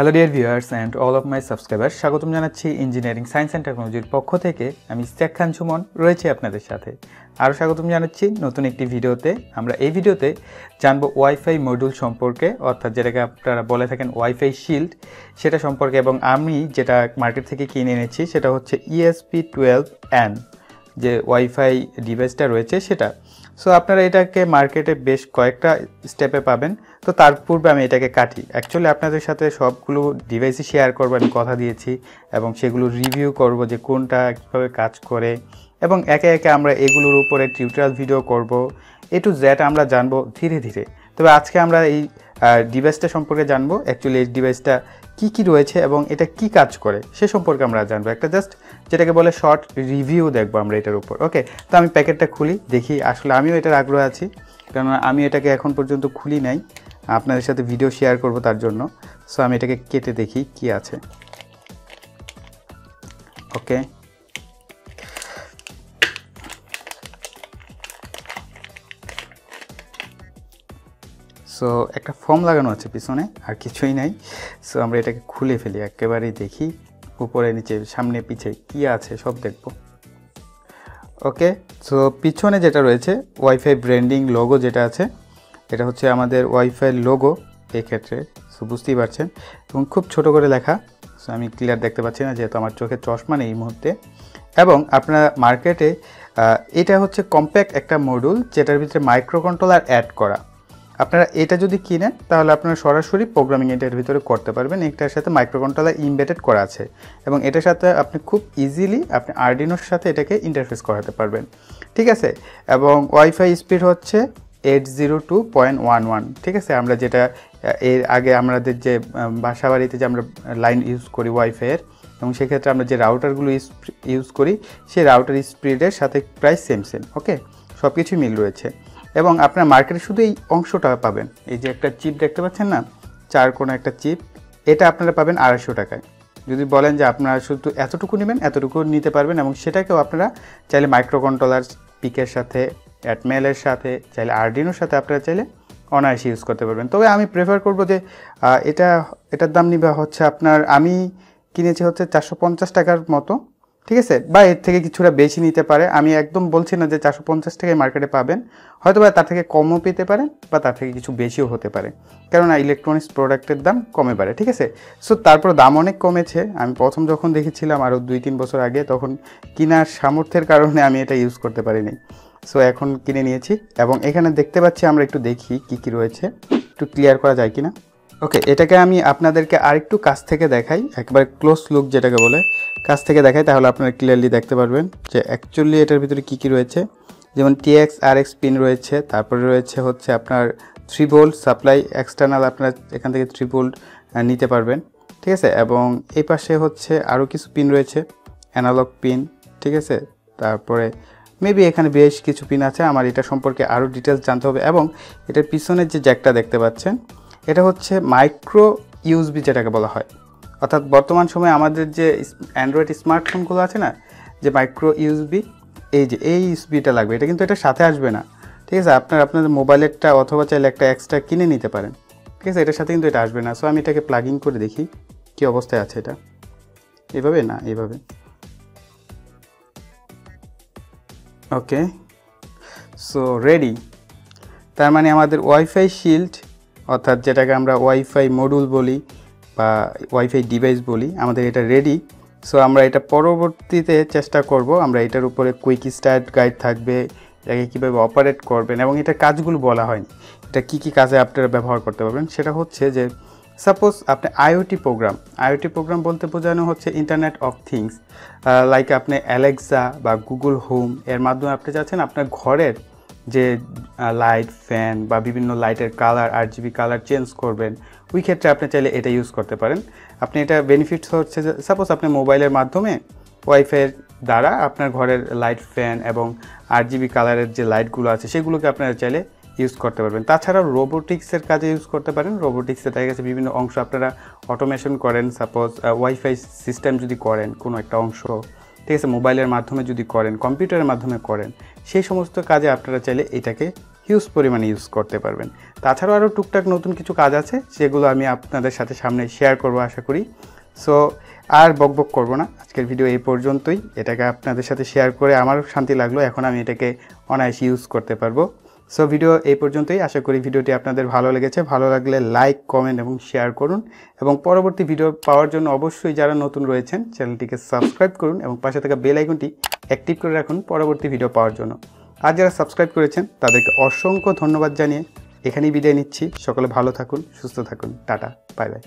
Hello dear viewers and all of my subscriber স্বাগতম জানাচ্ছি engineering science and টেকনোলজির পক্ষ থেকে। আমি ইস্তাক খান সুমন রয়েছি আপনাদের সাথে। আরও স্বাগতম জানাচ্ছি নতুন একটি ভিডিওতে। আমরা এই ভিডিওতে জানব ওয়াইফাই মডিউল সম্পর্কে, অর্থাৎ যেটাকে আপনারা বলে থাকেন ওয়াইফাই শিল্ড সেটা সম্পর্কে এবং আমি যেটা মার্কেট থেকে কিনে এনেছি সেটা হচ্ছে ইএসপি টুয়েলভ অ্যান যে ওয়াইফাই ডিভাইসটা রয়েছে সেটা। সো আপনারা এটাকে মার্কেটে বেশ কয়েকটা স্টেপে পাবেন। তো তার পূর্বে আমি এটাকে কাটি। অ্যাকচুয়ালি আপনাদের সাথে সবগুলো ডিভাইসই শেয়ার করব, আমি কথা দিয়েছি এবং সেগুলো রিভিউ করব যে কোনটা কীভাবে কাজ করে। এবং একে একে আমরা এগুলোর উপরে টিউটোরিয়াল ভিডিও করব। এ টু জ্যাট আমরা জানব ধীরে ধীরে। তবে আজকে আমরা এই ডিভাইসটা সম্পর্কে জানব। অ্যাকচুয়ালি এই ডিভাইসটা কি কি রয়েছে এবং এটা কি কাজ করে, সে সম্পর্কে আমরা জানব। একটা জাস্ট যেটাকে বলে শর্ট রিভিউ দেখব আমরা এটার উপর ওকে তো আমি প্যাকেটটা খুলি, দেখি আসলে আমিও এটার আগ্রহ আছি কারণ আমি এটাকে এখন পর্যন্ত খুলি নাই, আপনাদের সাথে ভিডিও শেয়ার করব তার জন্য সো আমি এটাকে কেটে দেখি কি আছে। ওকে সো একটা ফর্ম লাগানো আছে পিছনে, আর কিছুই নাই সো আমরা এটাকে খুলে ফেলি, একেবারেই দেখি। উপরে, নিচে, সামনে, পিছে কি আছে সব দেখব। ওকে সো পিছনে যেটা রয়েছে ওয়াইফাই ব্র্যান্ডিং লোগো যেটা আছে, এটা হচ্ছে আমাদের ওয়াইফাই লোগো এক্ষেত্রে সো বুঝতেই পারছেন। এবং খুব ছোট করে লেখা সো আমি ক্লিয়ার দেখতে পাচ্ছি না, যেহেতু আমার চোখে চশমা নেই এই মুহূর্তে। এবং আপনারা মার্কেটে এটা হচ্ছে কম্প্যাক্ট একটা মডিউল যেটার ভিতরে মাইক্রো কন্ট্রোলার অ্যাড করা। আপনারা এটা যদি কিনেন, তাহলে আপনারা সরাসরি প্রোগ্রামিং এটার ভিতরে করতে পারবেন। এটার সাথে মাইক্রো কন্ট্রোলার ইমবেডেড করা আছে এবং এটার সাথে আপনি খুব ইজিলি আপনি আরডিনোর সাথে এটাকে ইন্টারফেস করাতে পারবেন। ঠিক আছে? এবং ওয়াইফাই স্পিড হচ্ছে eight zero two point one one ঠিক আছে? আমরা যেটা এর আগে আমাদের যে বাসা বাড়িতে যে আমরা লাইন ইউজ করি ওয়াইফাইয়ের এবং সেক্ষেত্রে আমরা যে রাউটারগুলো ইউজ করি, সেই রাউটার স্পিডের সাথে প্রায় সেম সেম ওকে সব কিছুই মিল রয়েছে। এবং আপনার মার্কেটে শুধু এই অংশটা পাবেন। এই যে একটা চিপ দেখতে পাচ্ছেন না, চার কোনো একটা চিপ, এটা আপনারা পাবেন আড়াইশো টাকায়। যদি বলেন যে আপনারা শুধু এতটুকু নেবেন, এতটুকু নিতে পারবেন এবং সেটাকেও আপনারা চাইলে মাইক্রো কন্ট্রোলার পিকের সাথে অ্যাটমেলের সাথে, চাইলে আরডিনোর সাথে আপনারা চাইলে অনায়াসে ইউজ করতে পারবেন। তবে আমি প্রেফার করব যে এটা, এটার দাম নিবে হচ্ছে আপনার, আমি কিনেছি হচ্ছে চারশো পঞ্চাশ টাকার মতো। ঠিক আছে? বা এর থেকে কিছুটা বেশি নিতে পারে। আমি একদম বলছি না যে চারশো পঞ্চাশ টাকায় মার্কেটে পাবেন। হয়তো বা তার থেকে কমও পেতে পারেন বা তার থেকে কিছু বেশিও হতে পারে। কেননা ইলেকট্রনিক্স প্রোডাক্টের দাম কমে পারে ঠিক আছে? সো তারপর দাম অনেক কমেছে। আমি প্রথম যখন দেখেছিলাম আরও দুই তিন বছর আগে, তখন কেনার সামর্থ্যের কারণে আমি এটা ইউজ করতে পারিনি। সো এখন কিনে নিয়েছি এবং এখানে দেখতে পাচ্ছি, আমরা একটু দেখি কি কি রয়েছে। একটু ক্লিয়ার করা যায় কিনা? ওকে এটাকে আমি আপনাদেরকে আরেকটু কাছ থেকে দেখাই। একবার ক্লোজ লুক যেটাকে বলে, কাছ থেকে দেখাই তাহলে আপনারা ক্লিয়ারলি দেখতে পারবেন যে অ্যাকচুয়ালি এটার ভিতরে কী কী রয়েছে। যেমন টিএক্স আর এক্স পিন রয়েছে, তারপরে রয়েছে হচ্ছে আপনার থ্রি ভোল্ট সাপ্লাই এক্সটার্নাল আপনার এখান থেকে থ্রি ভোল্ট নিতে পারবেন। ঠিক আছে? এবং এই পাশে হচ্ছে আরও কিছু পিন রয়েছে অ্যানালগ পিন ঠিক আছে? তারপরে মেবি এখানে বেশ কিছু পিন আছে, আমার এটা সম্পর্কে আরও ডিটেলস জানতে হবে। এবং এটার পিছনের যে জ্যাকটা দেখতে পাচ্ছেন এটা হচ্ছে মাইক্রো ইউজবি যেটাকে বলা হয়। অর্থাৎ বর্তমান সময়ে আমাদের যে অ্যান্ড্রয়েড স্মার্টফোনগুলো আছে না, যে মাইক্রো ইউজবি এই যে, এই ইউজবিটা লাগবে। এটা কিন্তু এটার সাথে আসবে না। ঠিক আছে, আপনার আপনাদের মোবাইলেরটা অথবা চাইলে একটা এক্সট্রা কিনে নিতে পারেন। ঠিক আছে, এটার সাথে কিন্তু এটা আসবে না। সো আমি এটাকে প্লাগ করে দেখি, কী অবস্থায় আছে এটা। এভাবে? না, এভাবে। ওকে সো রেডি তার মানে আমাদের ওয়াইফাই শিল্ড অর্থাৎ যেটাকে আমরা ওয়াইফাই মডিউল বলি বা ওয়াইফাই ডিভাইস বলি, আমাদের এটা রেডি সো আমরা এটা পরবর্তীতে চেষ্টা করব, আমরা এটার উপরে কুইক স্টার্ট গাইড থাকবে, এটাকে কীভাবে অপারেট করবেন এবং এটা কাজগুলো বলা হয়নি। এটা কী কী কাজে আপনারা ব্যবহার করতে পারবেন? সেটা হচ্ছে যে সাপোজ আপনি আইওটি প্রোগ্রাম আইওটি প্রোগ্রাম বলতে বোঝানো হচ্ছে ইন্টারনেট অফ থিংস লাইক আপনি অ্যালেক্সা বা গুগল হোম এর মাধ্যমে আপনি চাচ্ছেন আপনার ঘরের যে লাইট ফ্যান বা বিভিন্ন লাইটের colour R GB colour change করবেন, ওই ক্ষেত্রে আপনি চাইলে এটা ইউজ করতে পারেন। আপনি এটা বেনিফিটস হচ্ছে যে সাপোজ আপনি মোবাইলের মাধ্যমে ওয়াইফাইয়ের দ্বারা আপনার ঘরের লাইট ফ্যান এবং আর জিবি কালারের যে লাইটগুলো আছে, সেগুলোকে আপনারা চাইলে ইউজ করতে পারবেন। তাছাড়াও রোবোটিক্সের কাজে ইউজ করতে পারেন। রোবোটিক্সে দেখা গেছে বিভিন্ন অংশ আপনারা অটোমেশন করেন। সাপোজ ওয়াইফাই সিস্টেম যদি করেন কোনো একটা অংশ। ঠিক আছে, মোবাইলের মাধ্যমে যদি করেন, কম্পিউটারের মাধ্যমে করেন, সেই সমস্ত কাজে আপনারা চাইলে এটাকে হিউজ পরিমাণে ইউজ করতে পারবেন। তাছাড়াও আরও টুকটাক নতুন কিছু কাজ আছে, যেগুলো আমি আপনাদের সাথে সামনে শেয়ার করব, আশা করি। সো আর বকবক করব না। আজকের ভিডিও এই পর্যন্তই। এটাকে আপনাদের সাথে শেয়ার করে আমারও শান্তি লাগল। এখন আমি এটাকে অনায়াসে ইউজ করতে পারব। সো ভিডিও এই পর্যন্তই। আশা করি ভিডিওটি আপনাদের ভালো লেগেছে। ভালো লাগলে লাইক কমেন্ট এবং শেয়ার করুন। এবং পরবর্তী ভিডিও পাওয়ার জন্য অবশ্যই যারা নতুন রয়েছেন, চ্যানেলটিকে সাবস্ক্রাইব করুন এবং পাশে থাকা বেল আইকনটি অ্যাক্টিভ করে রাখুন পরবর্তী ভিডিও পাওয়ার জন্য। আর যারা সাবস্ক্রাইব করেছেন, তাদেরকে অসংখ্য ধন্যবাদ জানিয়ে এখানেই বিদায় নিচ্ছি। সকলে ভালো থাকুন, সুস্থ থাকুন। Tata bye bye